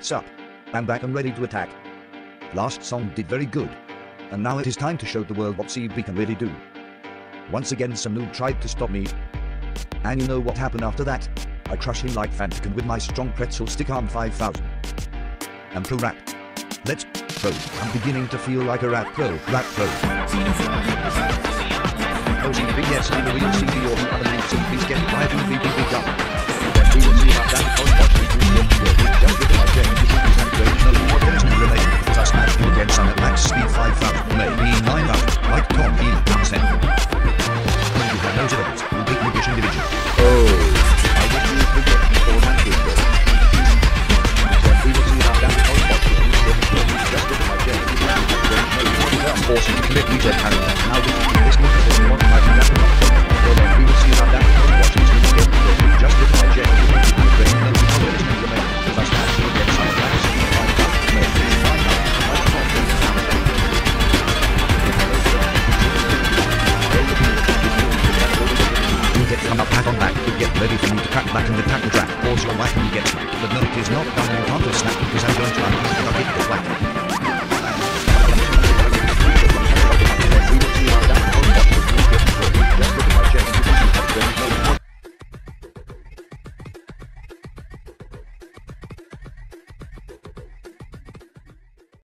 Sup. I'm back and ready to attack. Last song did very good. And now it is time to show the world what CB can really do. Once again some noob tried to stop me. And you know what happened after that? I crush him like Fanticon with my strong pretzel stick arm 5000. And pro rap. Let's pro. I'm beginning to feel like a rap pro. Rap pro. Yes, I'm real or the other forcing to commit retail carrying now this is this not I've never Well then we will see how that was watching to get the justified jet. To the and the others to remain must actually get some facts to find out to find out much more than the family. Get come up, pat on back, you get ready for me to crack back and attack the track. Pause your wife and you get smacked, but no, it is not done. You can't just snap because I'm going to unleash the whack.